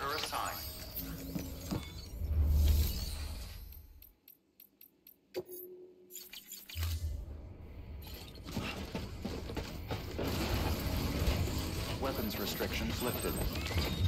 Order assigned. Weapons restrictions lifted.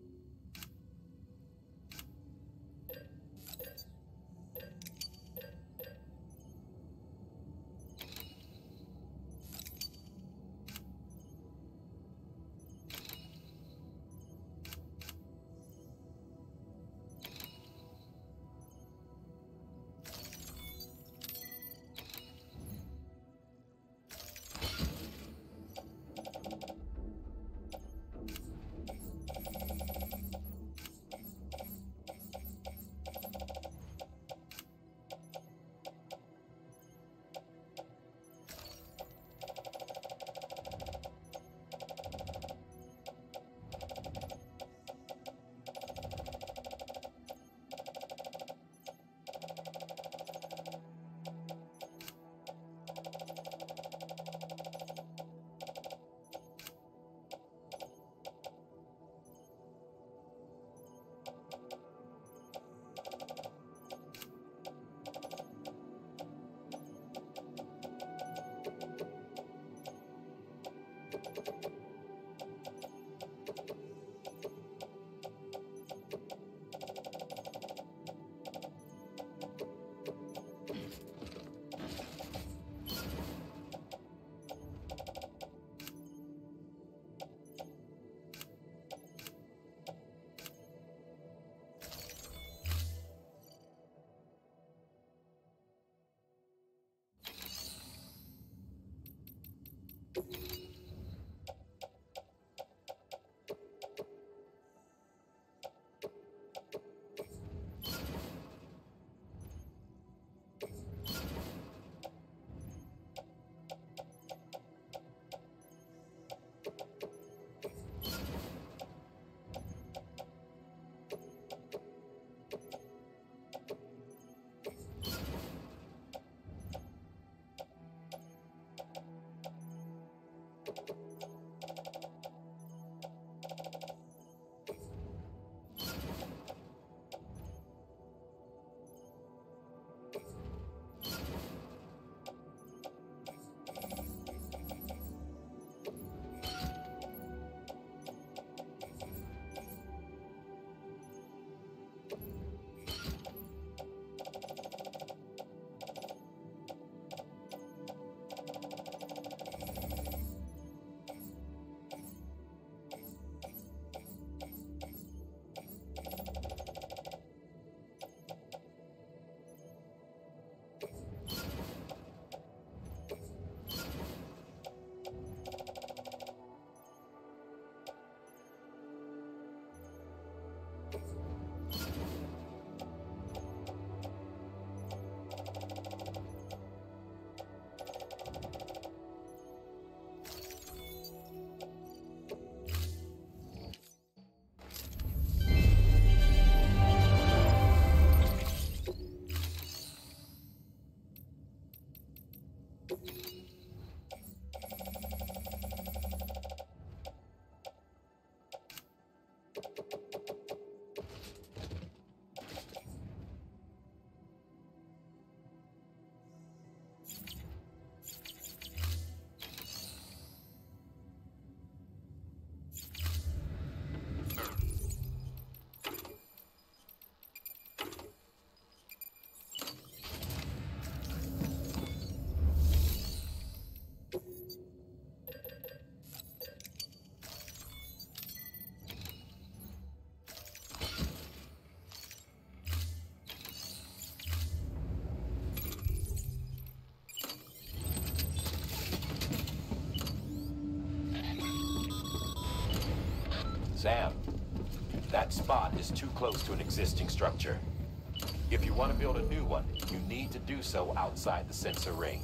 Sam, that spot is too close to an existing structure. If you want to build a new one, you need to do so outside the sensor ring.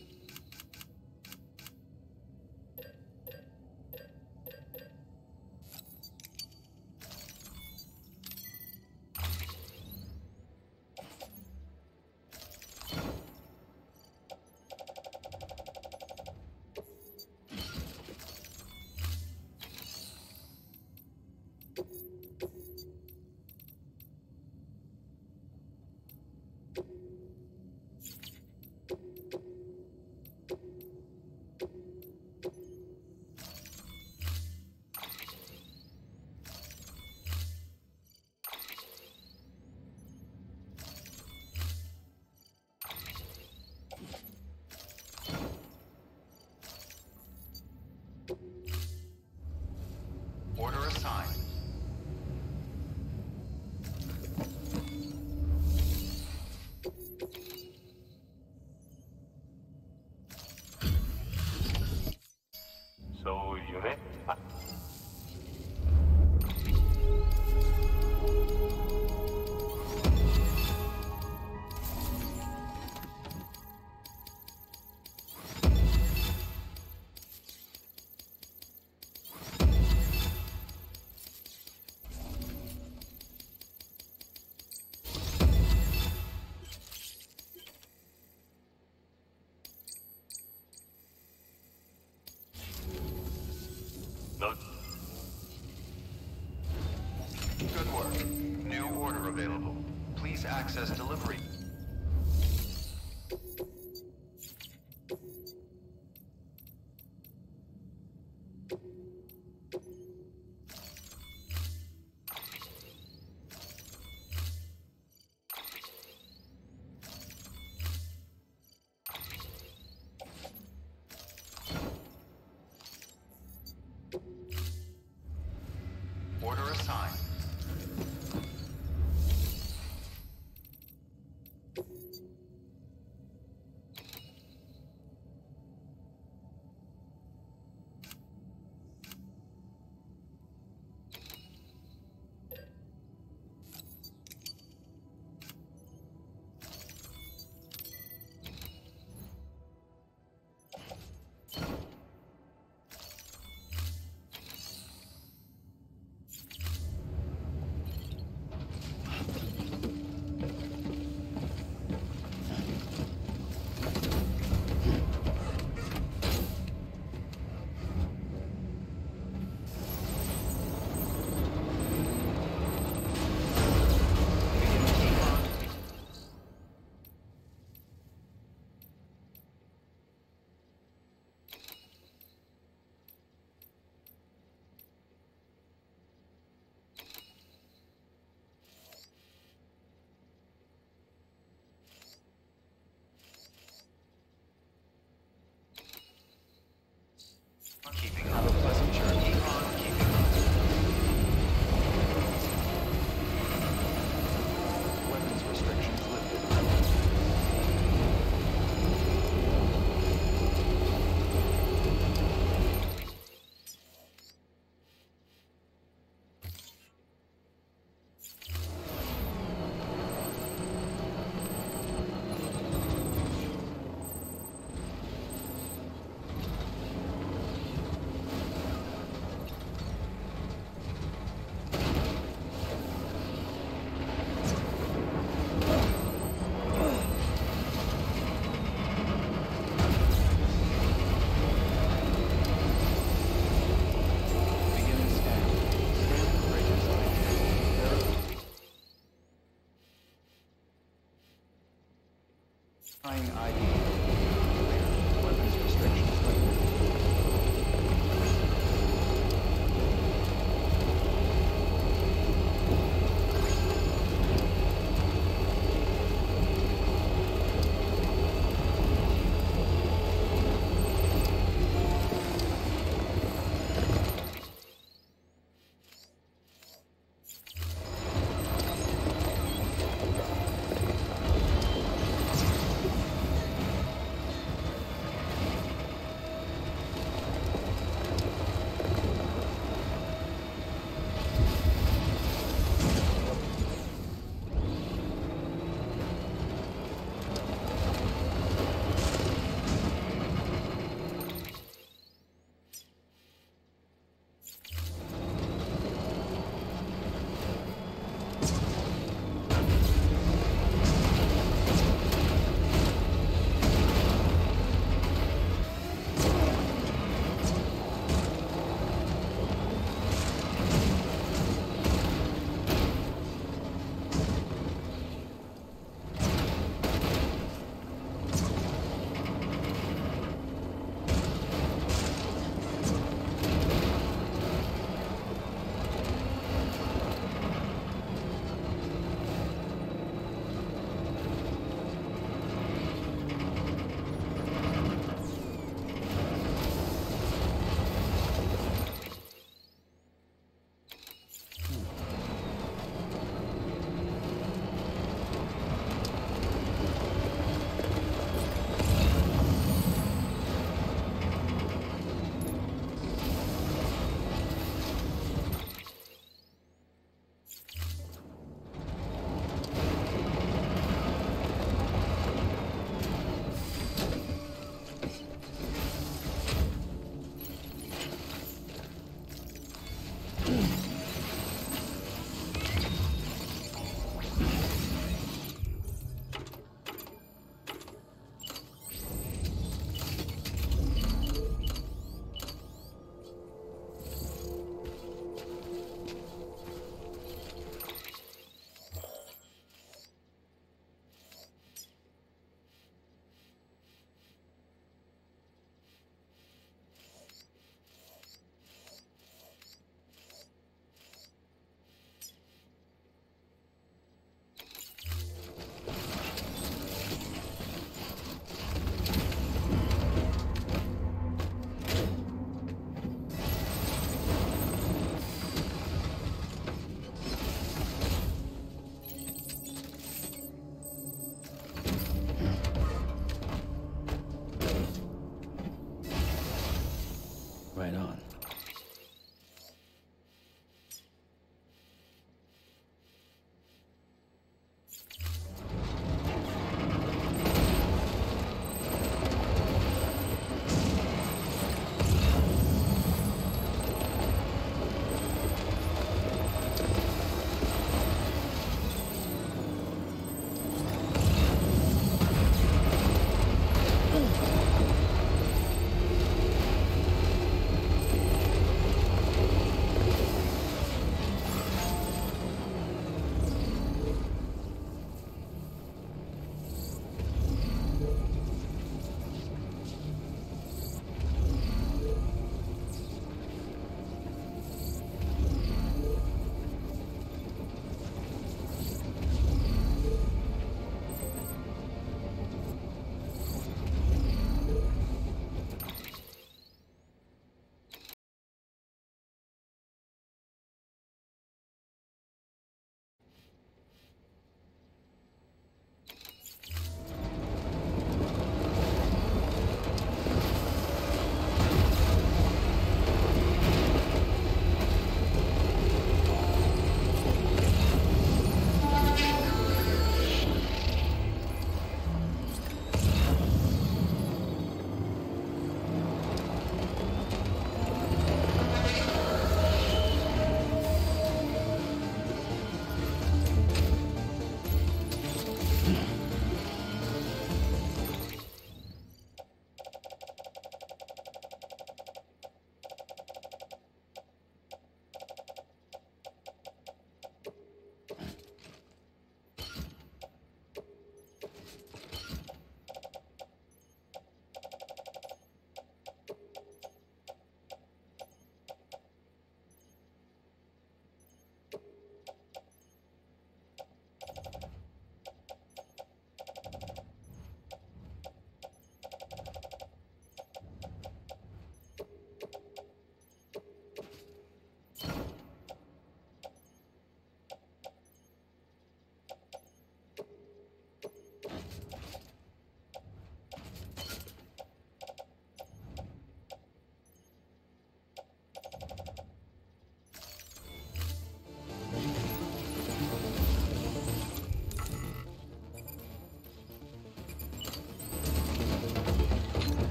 work. New order available. Please access delivery. Order assigned.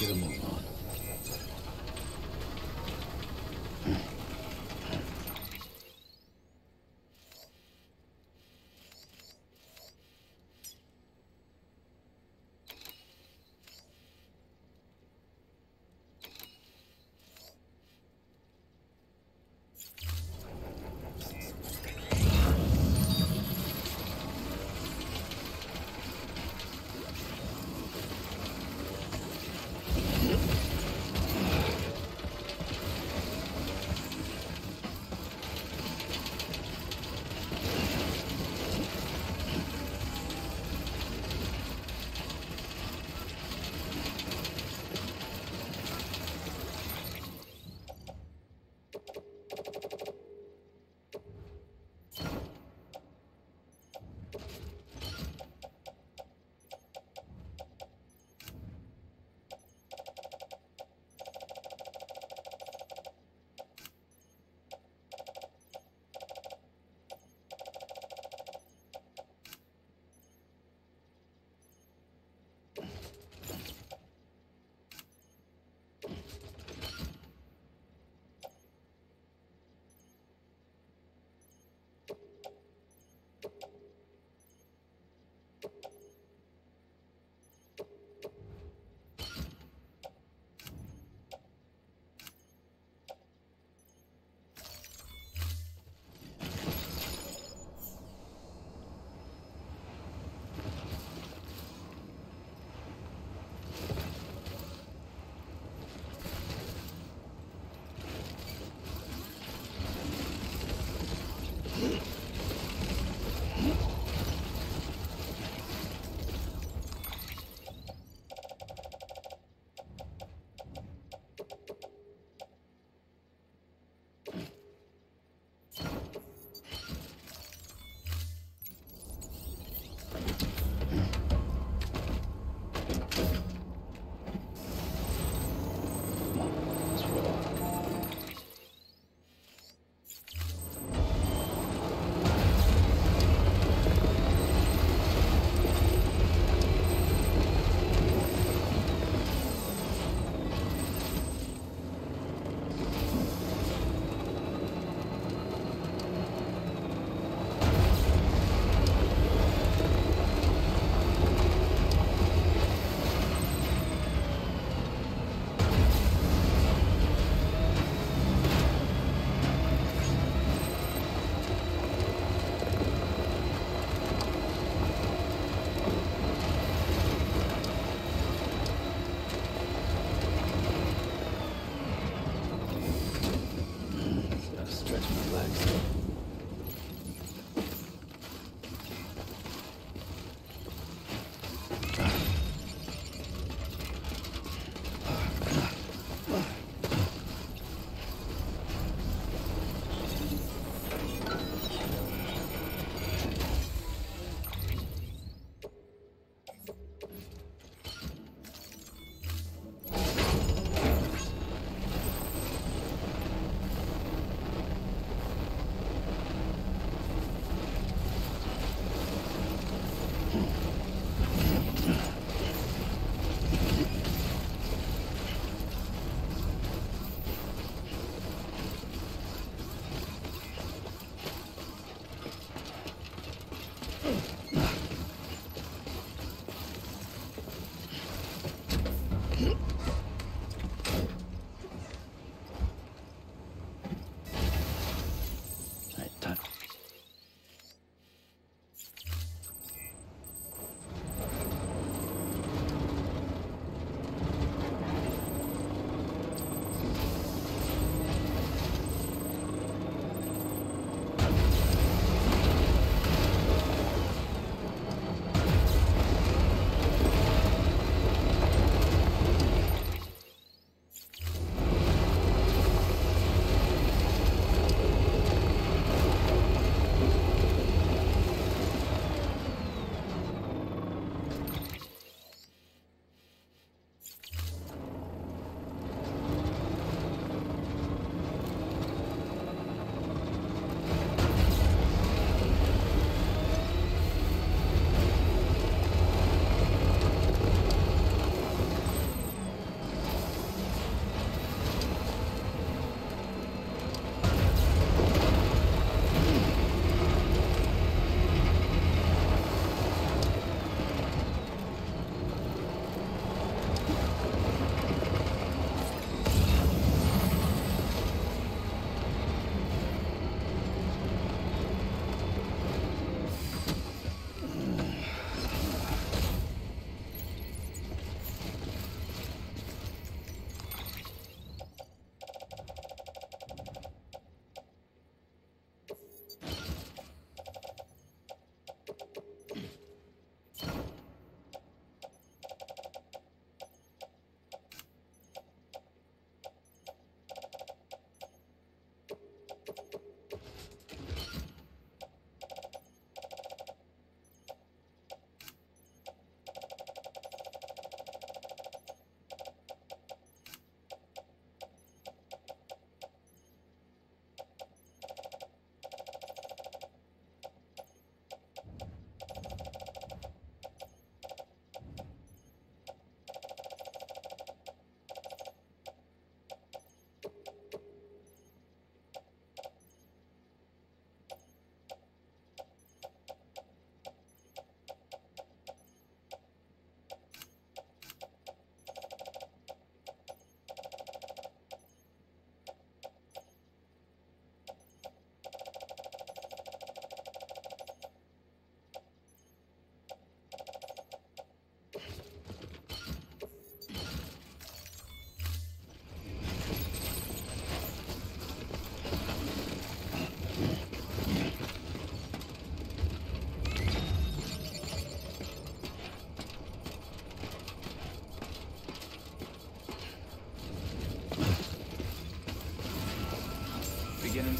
to the moon.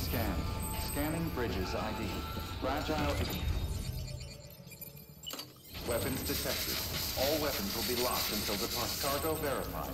Scanning bridges ID. Fragile... Weapons detected. All weapons will be locked until depart. Cargo verified.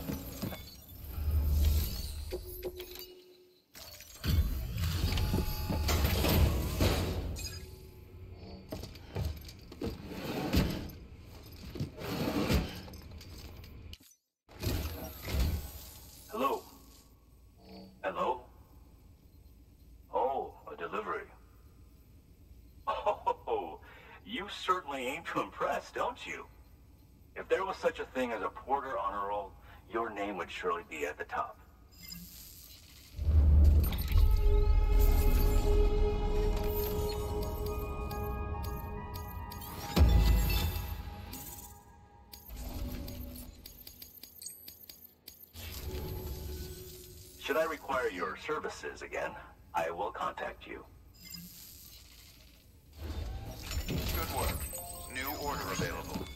You? If there was such a thing as a porter honor roll, your name would surely be at the top. Should I require your services again, I will contact you. Good work. New order available.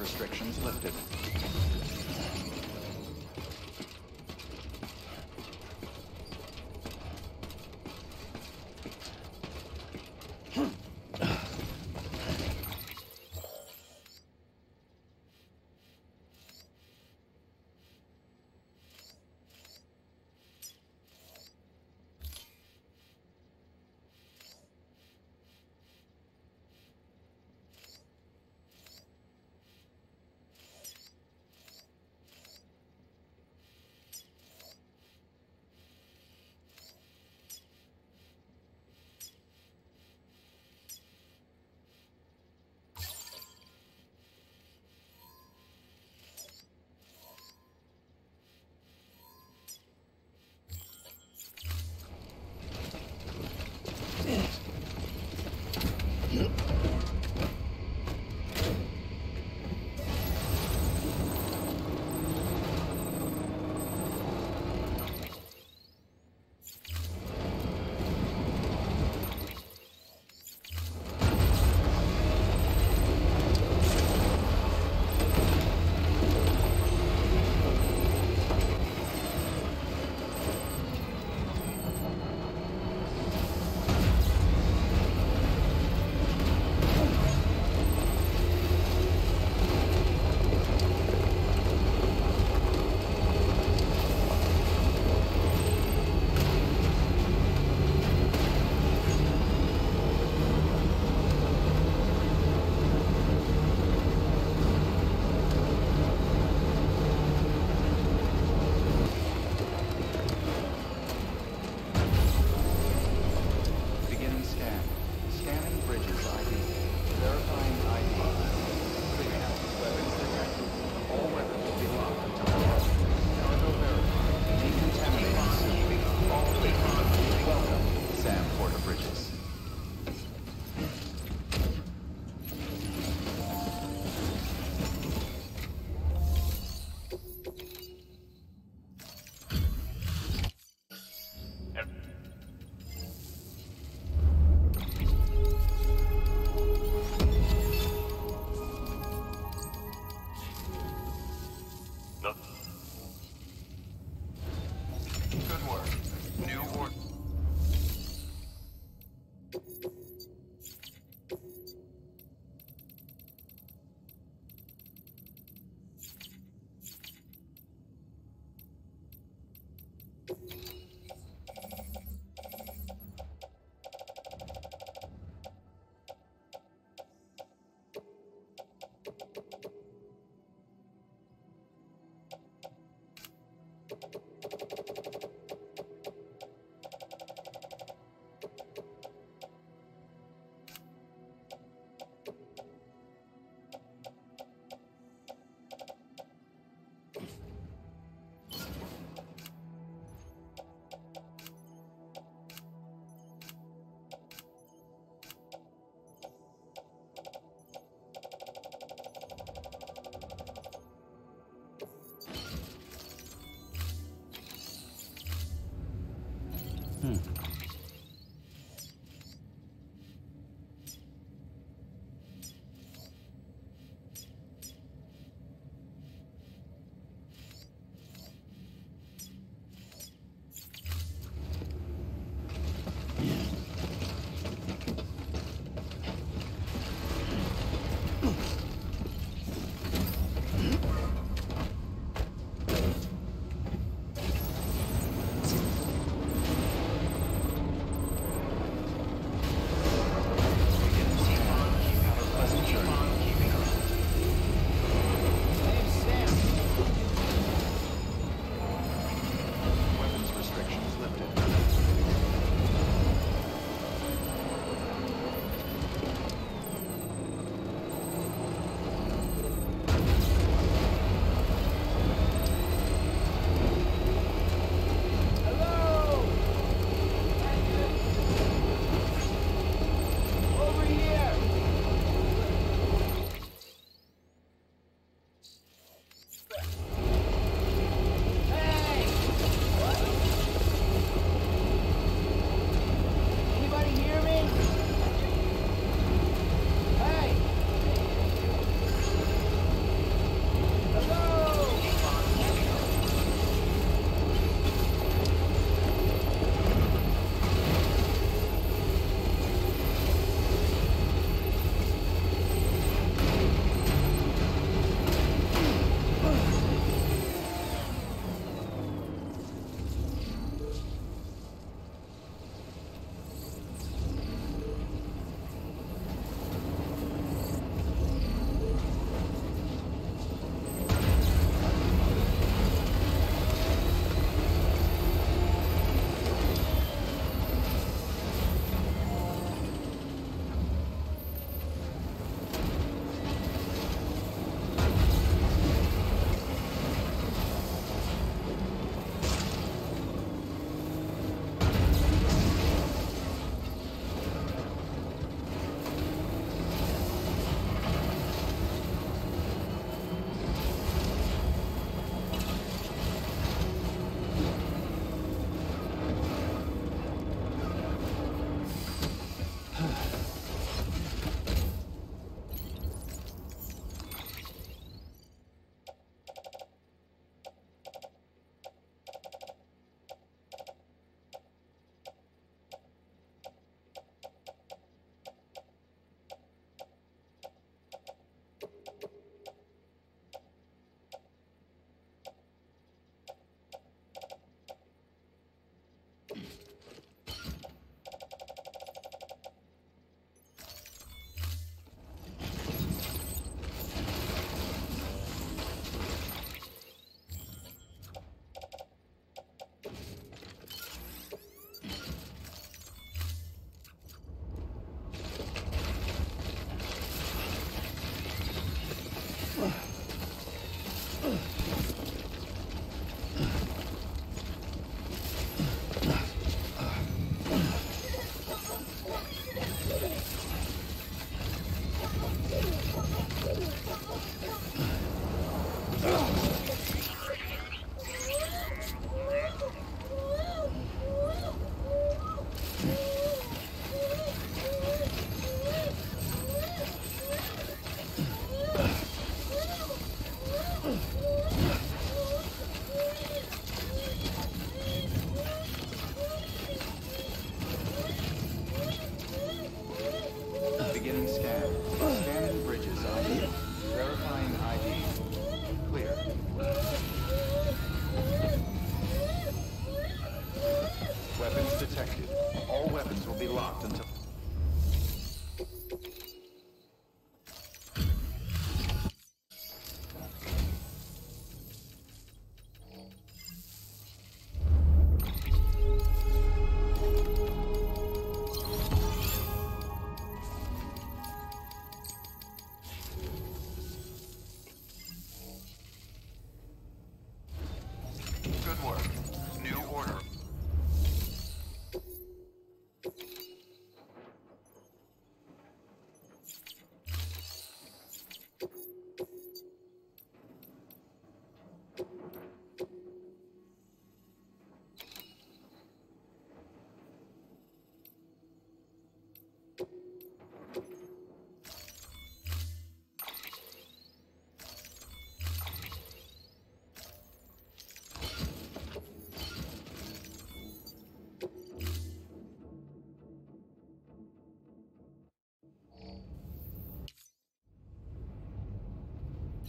Restrictions lifted. New York. Weapons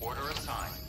Order assigned.